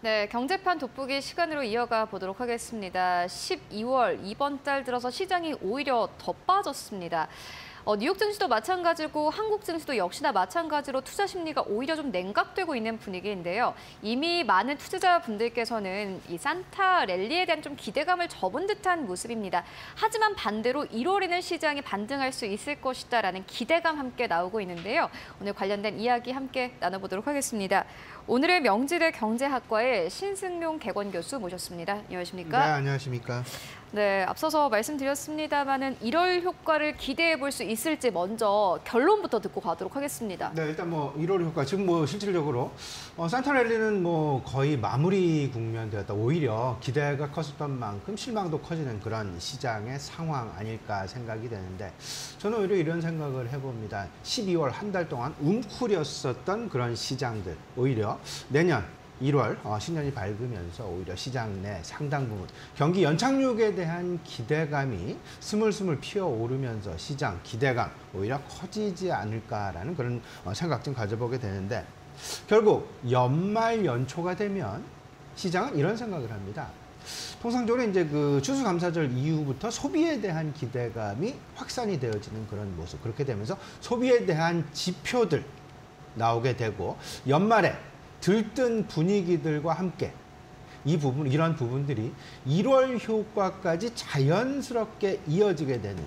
네, 경제판 돋보기 시간으로 이어가 보도록 하겠습니다. 12월 이번 달 들어서 시장이 오히려 더 빠졌습니다. 어, 뉴욕 증시도 마찬가지고 한국 증시도 역시나 마찬가지로 투자 심리가 오히려 좀 냉각되고 있는 분위기인데요. 이미 많은 투자자분들께서는 이 산타 랠리에 대한 좀 기대감을 접은 듯한 모습입니다. 하지만 반대로 1월에는 시장이 반등할 수 있을 것이다라는 기대감 함께 나오고 있는데요. 오늘 관련된 이야기 함께 나눠보도록 하겠습니다. 오늘의 명지대 경제학과의 신승용 개건 교수 모셨습니다. 안녕하십니까? 네, 안녕하십니까? 네, 앞서서 말씀드렸습니다만은 1월 효과를 기대해 볼 수 있을지 먼저 결론부터 듣고 가도록 하겠습니다. 네, 일단 뭐 1월 효과 지금 뭐 실질적으로 어, 산타랠리는 뭐 거의 마무리 국면되었다. 오히려 기대가 컸었던 만큼 실망도 커지는 그런 시장의 상황 아닐까 생각이 되는데 저는 오히려 이런 생각을 해봅니다. 12월 한 달 동안 웅크렸었던 그런 시장들 오히려 내년 1월 어, 신년이 밝으면서 오히려 시장 내 상당 부분 경기 연착륙에 대한 기대감이 스물스물 피어오르면서 시장 기대감 오히려 커지지 않을까라는 그런 어, 생각 좀 가져보게 되는데 결국 연말 연초가 되면 시장은 이런 생각을 합니다. 통상적으로 이제 그 추수감사절 이후부터 소비에 대한 기대감이 확산이 되어지는 그런 모습. 그렇게 되면서 소비에 대한 지표들 나오게 되고 연말에 들뜬 분위기들과 함께 이 부분 이런 부분들이 1월 효과까지 자연스럽게 이어지게 되는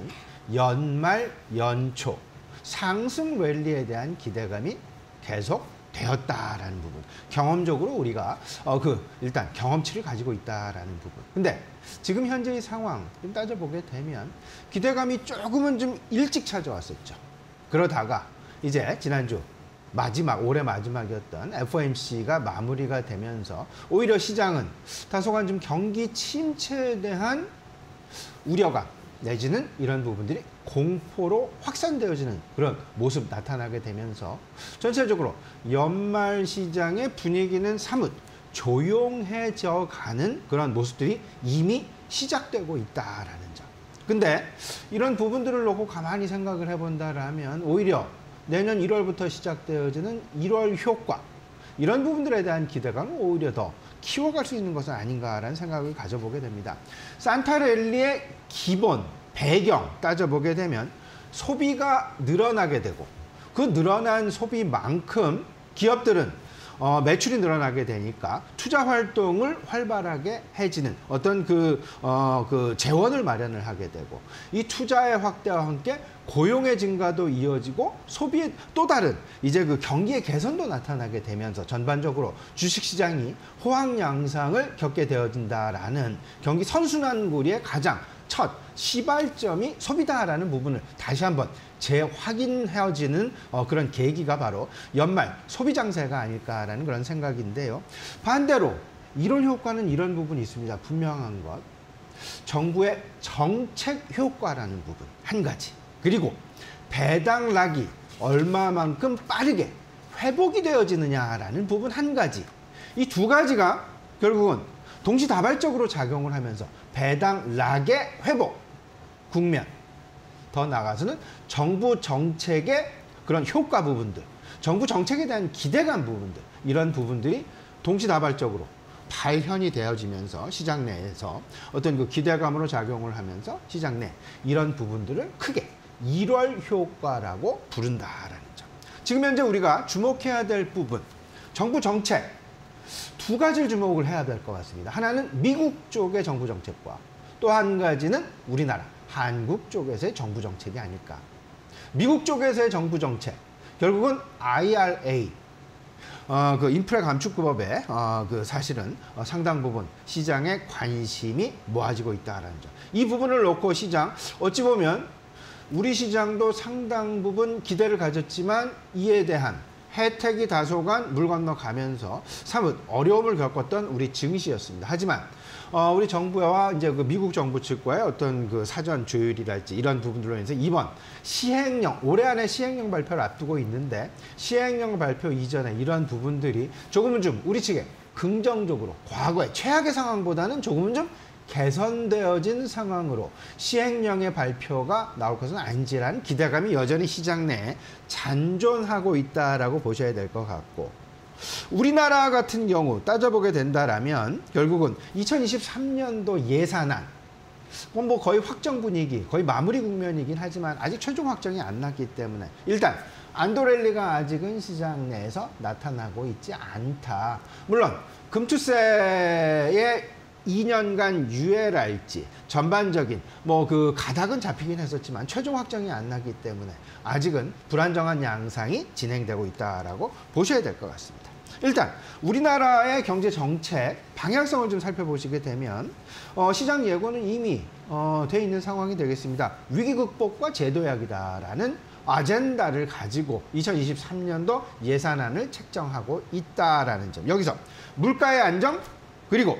연말 연초 상승 랠리에 대한 기대감이 계속 되었다라는 부분. 경험적으로 우리가 어 그 일단 경험치를 가지고 있다라는 부분. 근데 지금 현재의 상황 좀 따져보게 되면 기대감이 조금은 좀 일찍 찾아왔었죠. 그러다가 이제 지난주 마지막 올해 마지막이었던 FOMC가 마무리가 되면서 오히려 시장은 다소간 좀 경기 침체에 대한 우려감 내지는 이런 부분들이 공포로 확산되어지는 그런 모습 나타나게 되면서 전체적으로 연말 시장의 분위기는 사뭇 조용해져 가는 그런 모습들이 이미 시작되고 있다라는 점. 근데 이런 부분들을 놓고 가만히 생각을 해본다라면 오히려 내년 1월부터 시작되어지는 1월 효과 이런 부분들에 대한 기대감을 오히려 더 키워갈 수 있는 것은 아닌가라는 생각을 가져보게 됩니다. 산타랠리의 기본 배경 따져보게 되면 소비가 늘어나게 되고 그 늘어난 소비만큼 기업들은 어, 매출이 늘어나게 되니까 투자 활동을 활발하게 해지는 어떤 그, 어, 그 재원을 마련을 하게 되고 이 투자의 확대와 함께 고용의 증가도 이어지고 소비의 또 다른 이제 그 경기의 개선도 나타나게 되면서 전반적으로 주식시장이 호황 양상을 겪게 되어진다라는 경기 선순환구리의 가장 첫 시발점이 소비다라는 부분을 다시 한번 재확인해지는 어, 그런 계기가 바로 연말 소비 장세가 아닐까라는 그런 생각인데요. 반대로 이런 효과는 이런 부분이 있습니다. 분명한 것. 정부의 정책 효과라는 부분 한 가지. 그리고 배당락이 얼마만큼 빠르게 회복이 되어지느냐라는 부분 한 가지. 이 두 가지가 결국은 동시다발적으로 작용을 하면서 배당락의 회복 국면 더 나아가서는 정부 정책의 그런 효과 부분들, 정부 정책에 대한 기대감 부분들, 이런 부분들이 동시다발적으로 발현이 되어지면서 시장 내에서 어떤 그 기대감으로 작용을 하면서 시장 내 이런 부분들을 크게 1월 효과라고 부른다라는 점. 지금 현재 우리가 주목해야 될 부분, 정부 정책 두 가지를 주목을 해야 될 것 같습니다. 하나는 미국 쪽의 정부 정책과 또 한 가지는 우리나라 한국 쪽에서의 정부 정책이 아닐까. 미국 쪽에서의 정부 정책, 결국은 IRA, 어, 그 인프레 감축법에 어, 그 사실은 어, 상당 부분 시장의 관심이 모아지고 있다라는 점. 이 부분을 놓고 시장 어찌 보면 우리 시장도 상당 부분 기대를 가졌지만 이에 대한 혜택이 다소간 물 건너 가면서 사뭇 어려움을 겪었던 우리 증시였습니다. 하지만 어, 우리 정부와 이제 그 미국 정부 측과의 어떤 그 사전 조율이랄지 이런 부분들로 인해서 이번 시행령 올해 안에 시행령 발표를 앞두고 있는데 시행령 발표 이전에 이런 부분들이 조금은 좀 우리 측에 긍정적으로 과거의 최악의 상황보다는 조금은 좀 개선되어진 상황으로 시행령의 발표가 나올 것은 아닌지라는 기대감이 여전히 시장 내에 잔존하고 있다라고 보셔야 될 것 같고 우리나라 같은 경우 따져보게 된다라면 결국은 2023년도 예산안 뭐 거의 확정 분위기, 거의 마무리 국면이긴 하지만 아직 최종 확정이 안 났기 때문에 일단 안도렐리가 아직은 시장 내에서 나타나고 있지 않다. 물론 금투세의 2년간 유예랄지 전반적인 뭐 그 가닥은 잡히긴 했었지만 최종 확정이 안 나기 때문에 아직은 불안정한 양상이 진행되고 있다라고 보셔야 될 것 같습니다. 일단 우리나라의 경제 정책 방향성을 좀 살펴보시게 되면 어, 시장 예고는 이미 어, 돼 있는 상황이 되겠습니다. 위기 극복과 제도약이다라는 아젠다를 가지고 2023년도 예산안을 책정하고 있다라는 점. 여기서 물가의 안정 그리고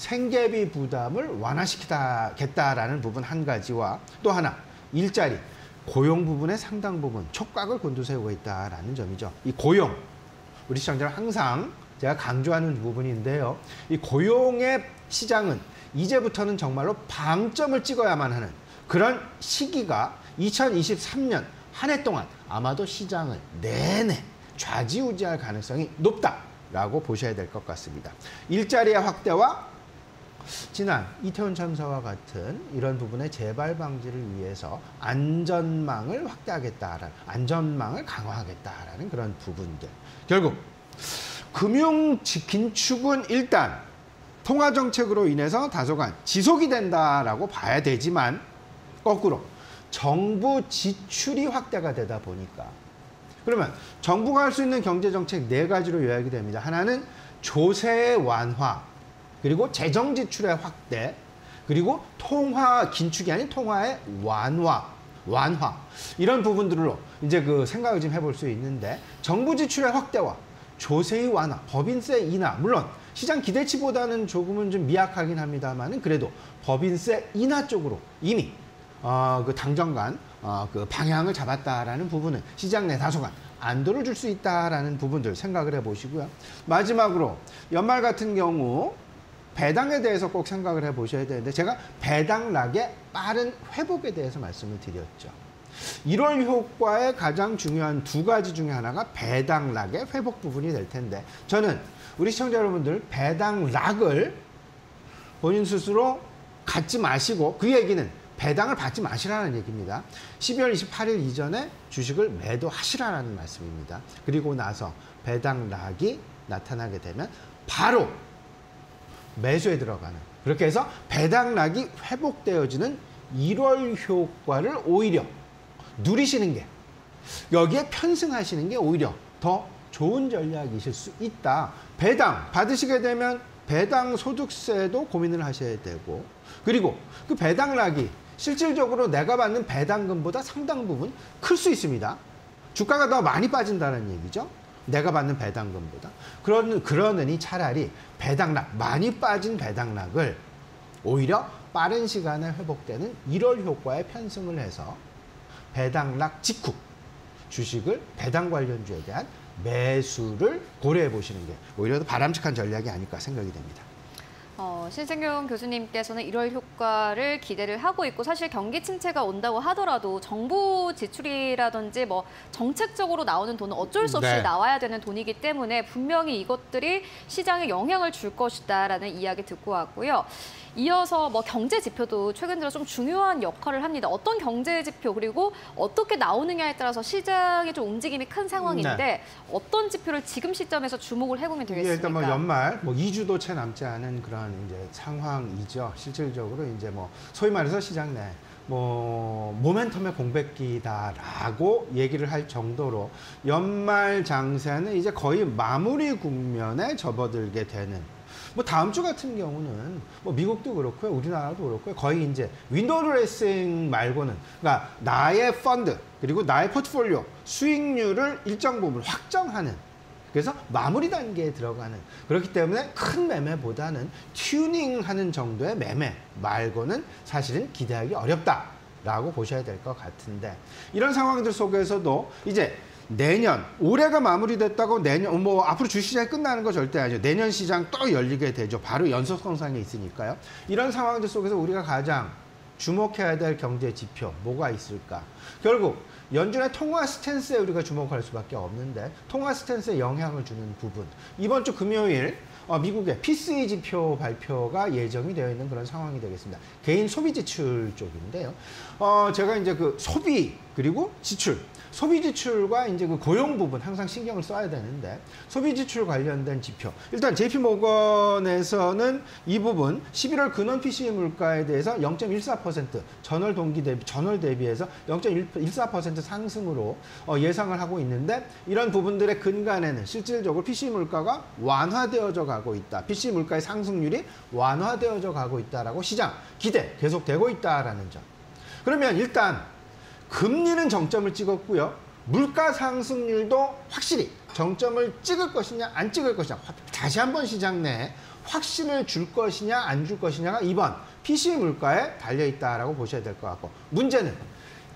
생계비 부담을 완화시키겠다라는 부분 한 가지와 또 하나 일자리 고용 부분의 상당 부분 촉각을 곤두세우고 있다라는 점이죠. 이 고용 우리 시청자는 항상 제가 강조하는 부분인데요. 이 고용의 시장은 이제부터는 정말로 방점을 찍어야만 하는 그런 시기가 2023년 한 해 동안 아마도 시장을 내내 좌지우지할 가능성이 높다라고 보셔야 될 것 같습니다. 일자리의 확대와 지난 이태원 참사와 같은 이런 부분의 재발 방지를 위해서 안전망을 확대하겠다라는 안전망을 강화하겠다라는 그런 부분들. 결국 금융 긴축은 일단 통화 정책으로 인해서 다소간 지속이 된다라고 봐야 되지만 거꾸로 정부 지출이 확대가 되다 보니까 그러면 정부가 할 수 있는 경제 정책 네 가지로 요약이 됩니다. 하나는 조세의 완화, 그리고 재정 지출의 확대, 그리고 통화 긴축이 아닌 통화의 완화, 완화 이런 부분들로 이제 그 생각을 좀 해볼 수 있는데 정부 지출의 확대와 조세의 완화, 법인세 인하 물론 시장 기대치보다는 조금은 좀 미약하긴 합니다만은 그래도 법인세 인하 쪽으로 이미 어, 그 당정간 어, 그 방향을 잡았다라는 부분은 시장 내 다소간 안도를 줄 수 있다라는 부분들 생각을 해보시고요. 마지막으로 연말 같은 경우 배당에 대해서 꼭 생각을 해보셔야 되는데 제가 배당락의 빠른 회복에 대해서 말씀을 드렸죠. 1월 효과의 가장 중요한 두 가지 중에 하나가 배당락의 회복 부분이 될 텐데 저는 우리 시청자 여러분들 배당락을 본인 스스로 갖지 마시고 그 얘기는 배당을 받지 마시라는 얘기입니다. 12월 28일 이전에 주식을 매도하시라는 말씀입니다. 그리고 나서 배당락이 나타나게 되면 바로 매수에 들어가는 그렇게 해서 배당락이 회복되어지는 1월 효과를 오히려 누리시는 게 여기에 편승하시는 게 오히려 더 좋은 전략이실 수 있다. 배당 받으시게 되면 배당 소득세도 고민을 하셔야 되고 그리고 그 배당락이 실질적으로 내가 받는 배당금보다 상당 부분 클 수 있습니다. 주가가 더 많이 빠진다는 얘기죠. 내가 받는 배당금보다. 그러는, 그러느니 차라리 배당락, 많이 빠진 배당락을 오히려 빠른 시간에 회복되는 1월 효과에 편승을 해서 배당락 직후 주식을 배당 관련주에 대한 매수를 고려해 보시는 게 오히려 더 바람직한 전략이 아닐까 생각이 됩니다. 어, 신생용 교수님께서는 1월 효과를 기대를 하고 있고 사실 경기 침체가 온다고 하더라도 정부 지출이라든지 뭐 정책적으로 나오는 돈은 어쩔 수 없이 네. 나와야 되는 돈이기 때문에 분명히 이것들이 시장에 영향을 줄 것이다라는 이야기 듣고 왔고요. 이어서 뭐 경제 지표도 최근 들어 좀 중요한 역할을 합니다. 어떤 경제 지표 그리고 어떻게 나오느냐에 따라서 시장의 좀 움직임이 큰 상황인데 어떤 지표를 지금 시점에서 주목을 해보면 되겠습니까? 일단 뭐 연말 뭐 2주도 채 남지 않은 그런 이제 상황이죠. 실질적으로 이제 뭐 소위 말해서 시장 내 뭐 모멘텀의 공백기다라고 얘기를 할 정도로 연말 장세는 이제 거의 마무리 국면에 접어들게 되는 뭐 다음 주 같은 경우는 뭐 미국도 그렇고요, 우리나라도 그렇고요. 거의 이제 window dressing 말고는 그러니까 나의 펀드 그리고 나의 포트폴리오 수익률을 일정 부분 확정하는 그래서 마무리 단계에 들어가는 그렇기 때문에 큰 매매보다는 튜닝하는 정도의 매매 말고는 사실은 기대하기 어렵다 라고 보셔야 될 것 같은데 이런 상황들 속에서도 이제 내년 올해가 마무리됐다고 내년 뭐 앞으로 주시장이 끝나는 거 절대 아니죠. 내년 시장 또 열리게 되죠. 바로 연속 성상에 있으니까요. 이런 상황들 속에서 우리가 가장 주목해야 될 경제 지표 뭐가 있을까? 결국 연준의 통화 스탠스에 우리가 주목할 수밖에 없는데 통화 스탠스에 영향을 주는 부분 이번 주 금요일 어, 미국의 PCE 지표 발표가 예정이 되어 있는 그런 상황이 되겠습니다. 개인 소비 지출 쪽인데요. 어, 제가 이제 그 소비 그리고 지출 소비 지출과 이제 그 고용 부분 항상 신경을 써야 되는데 소비 지출 관련된 지표 일단 JP 모건에서는 이 부분 11월 근원 PCE 물가에 대해서 0.14% 전월 동기 대비 전월 대비해서 0.14% 상승으로 어, 예상을 하고 있는데 이런 부분들의 근간에는 실질적으로 PCE 물가가 완화되어져 가고 있다. PCE 물가의 상승률이 완화되어져 가고 있다라고 시장 기대 계속되고 있다라는 점. 그러면 일단 금리는 정점을 찍었고요. 물가 상승률도 확실히 정점을 찍을 것이냐 안 찍을 것이냐 다시 한번 시장 내에 확신을 줄 것이냐 안 줄 것이냐가 이번 PC 물가에 달려 있다라고 보셔야 될 것 같고 문제는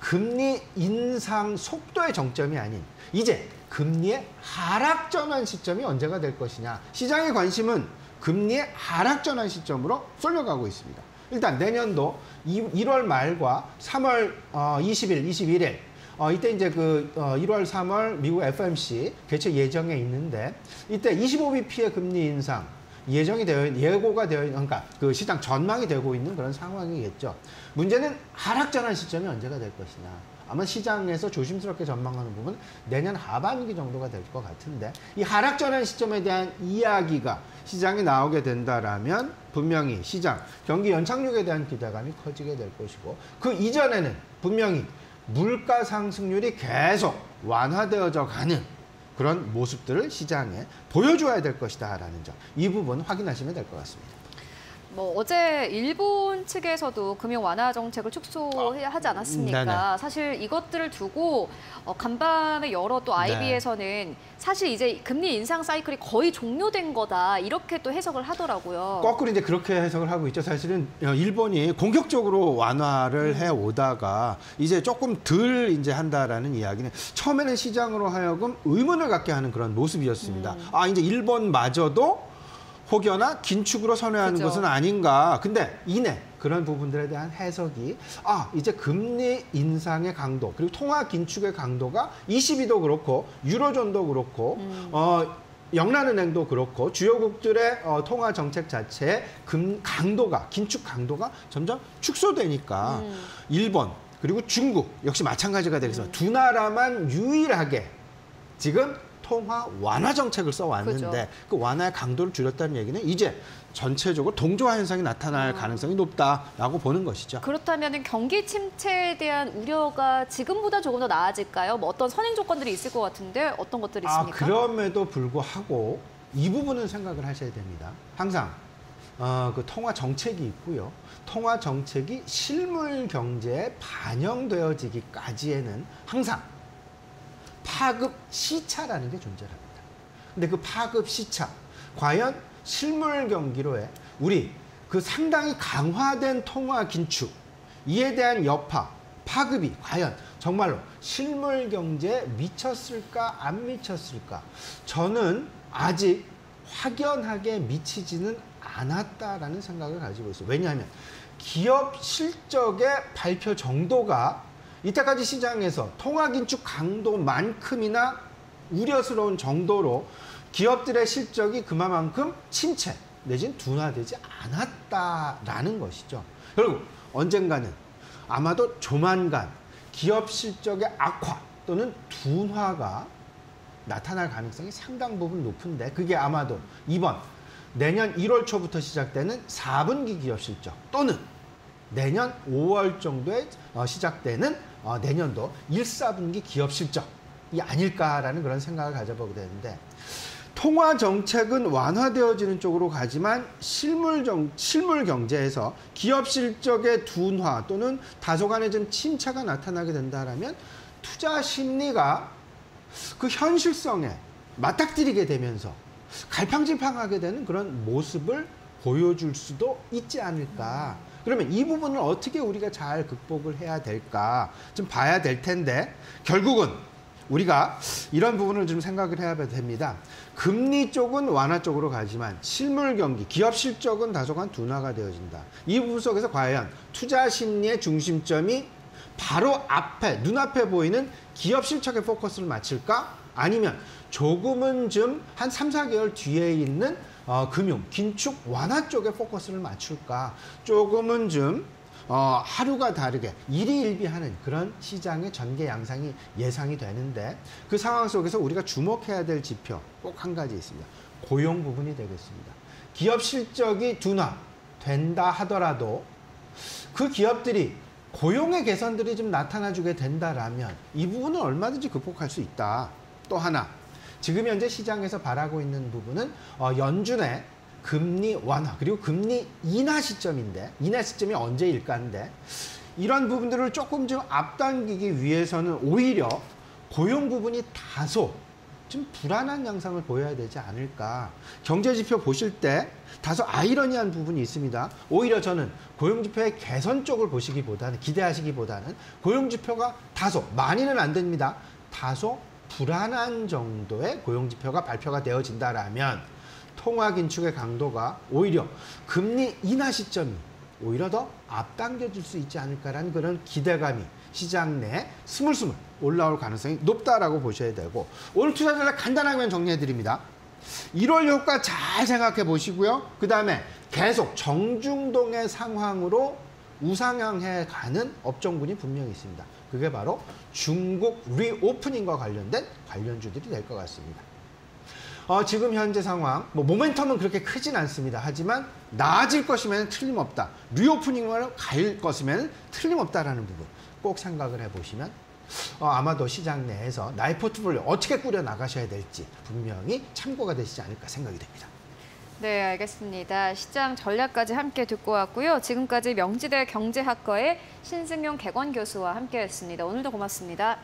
금리 인상 속도의 정점이 아닌 이제 금리의 하락 전환 시점이 언제가 될 것이냐 시장의 관심은 금리의 하락 전환 시점으로 쏠려가고 있습니다. 일단 내년도 1월 말과 3월 20일, 21일 어, 이때 이제 그 어, 1월, 3월 미국 FMC 개최 예정에 있는데 이때 25bp의 금리 인상 예정이 되어 예고가 되어 그러니까 그 시장 전망이 되고 있는 그런 상황이겠죠. 문제는 하락 전환 시점이 언제가 될 것이냐. 아마 시장에서 조심스럽게 전망하는 부분 내년 하반기 정도가 될 것 같은데 이 하락 전환 시점에 대한 이야기가 시장에 나오게 된다라면 분명히 시장 경기 연착륙에 대한 기대감이 커지게 될 것이고 그 이전에는 분명히 물가 상승률이 계속 완화되어져 가는 그런 모습들을 시장에 보여줘야 될 것이다라는 점 이 부분 확인하시면 될 것 같습니다. 뭐 어제 일본 측에서도 금융 완화 정책을 축소하지 않았습니까? 네네. 사실 이것들을 두고 어, 간밤에 여러 또 IB에서는 사실 이제 금리 인상 사이클이 거의 종료된 거다 이렇게 또 해석을 하더라고요. 거꾸로 이제 그렇게 해석을 하고 있죠. 사실은 어, 일본이 공격적으로 완화를 해 오다가 이제 조금 덜 이제 한다라는 이야기는 처음에는 시장으로 하여금 의문을 갖게 하는 그런 모습이었습니다. 아 이제 일본마저도 혹여나 긴축으로 선회하는 그죠. 것은 아닌가. 근데 이내 그런 부분들에 대한 해석이 아 이제 금리 인상의 강도 그리고 통화 긴축의 강도가 22도 그렇고 유로존도 그렇고 어 영란은행도 그렇고 주요국들의 어, 통화 정책 자체의 금 강도가 긴축 강도가 점점 축소되니까 음. 일본 그리고 중국 역시 마찬가지가 되겠습니다. 두 나라만 유일하게 지금 통화 완화 정책을 써왔는데 그죠. 그 완화의 강도를 줄였다는 얘기는 이제 전체적으로 동조화 현상이 나타날 가능성이 높다라고 보는 것이죠. 그렇다면 경기 침체에 대한 우려가 지금보다 조금 더 나아질까요? 뭐 어떤 선행 조건들이 있을 것 같은데 어떤 것들이 아, 있습니까? 그럼에도 불구하고 이 부분은 생각을 하셔야 됩니다. 항상 어, 그 통화 정책이 있고요. 통화 정책이 실물 경제에 반영되어지기까지에는 항상 파급 시차라는 게 존재합니다. 근데 그 파급 시차 과연 실물 경기로의 우리 그 상당히 강화된 통화 긴축 이에 대한 여파 파급이 과연 정말로 실물 경제에 미쳤을까 안 미쳤을까 저는 아직 확연하게 미치지는 않았다라는 생각을 가지고 있어요. 왜냐하면 기업 실적의 발표 정도가 이때까지 시장에서 통화 긴축 강도만큼이나 우려스러운 정도로 기업들의 실적이 그만큼 침체 내진 둔화되지 않았다라는 것이죠. 결국 언젠가는 아마도 조만간 기업 실적의 악화 또는 둔화가 나타날 가능성이 상당 부분 높은데 그게 아마도 이번 내년 1월 초부터 시작되는 4분기 기업 실적 또는 내년 5월 정도에 어, 시작되는 어, 내년도 1, 4분기 기업 실적이 아닐까라는 그런 생각을 가져보게 되는데 통화 정책은 완화되어지는 쪽으로 가지만 실물 정, 실물 경제에서 기업 실적의 둔화 또는 다소간의 좀 침체가 나타나게 된다라면 투자 심리가 그 현실성에 맞닥뜨리게 되면서 갈팡질팡하게 되는 그런 모습을 보여줄 수도 있지 않을까. 그러면 이 부분을 어떻게 우리가 잘 극복을 해야 될까 좀 봐야 될 텐데 결국은 우리가 이런 부분을 좀 생각을 해야 됩니다. 금리 쪽은 완화 쪽으로 가지만 실물 경기, 기업 실적은 다소간 둔화가 되어진다. 이 부분 속에서 과연 투자 심리의 중심점이 바로 앞에 눈앞에 보이는 기업 실적에 포커스를 맞출까? 아니면 조금은 좀 한 3, 4개월 뒤에 있는 어, 금융, 긴축 완화 쪽에 포커스를 맞출까? 조금은 좀 어, 하루가 다르게 일희일비하는 그런 시장의 전개 양상이 예상이 되는데 그 상황 속에서 우리가 주목해야 될 지표 꼭 한 가지 있습니다. 고용 부분이 되겠습니다. 기업 실적이 둔화 된다 하더라도 그 기업들이 고용의 개선들이 좀 나타나주게 된다라면 이 부분은 얼마든지 극복할 수 있다. 또 하나 지금 현재 시장에서 바라고 있는 부분은 어, 연준의 금리 완화 그리고 금리 인하 시점인데 인하 시점이 언제일까인데 이런 부분들을 조금 좀 앞당기기 위해서는 오히려 고용 부분이 다소 좀 불안한 양상을 보여야 되지 않을까. 경제 지표 보실 때 다소 아이러니한 부분이 있습니다. 오히려 저는 고용 지표의 개선 쪽을 보시기보다는 기대하시기보다는 고용 지표가 다소 많이는 안 됩니다. 다소 불안한 정도의 고용 지표가 발표가 되어진다라면 통화 긴축의 강도가 오히려 금리 인하 시점이 오히려 더 앞당겨질 수 있지 않을까라는 그런 기대감이 시장 내에 스물스물 올라올 가능성이 높다라고 보셔야 되고 오늘 투자자를 간단하게 정리해 드립니다. 1월 효과 잘 생각해 보시고요. 그 다음에 계속 정중동의 상황으로 우상향해 가는 업종군이 분명히 있습니다. 그게 바로 중국 reopening과 관련된 관련주들이 될 것 같습니다. 어, 지금 현재 상황, 뭐 모멘텀은 그렇게 크진 않습니다. 하지만 나아질 것임엔 틀림없다. reopening으로 갈 것임엔 틀림없다라는 부분 꼭 생각을 해보시면 어, 아마도 시장 내에서 나의 포트폴리오 어떻게 꾸려 나가셔야 될지 분명히 참고가 되시지 않을까 생각이 됩니다. 네, 알겠습니다. 시장 전략까지 함께 듣고 왔고요. 지금까지 명지대 경제학과의 신승용 객원 교수와 함께했습니다. 오늘도 고맙습니다.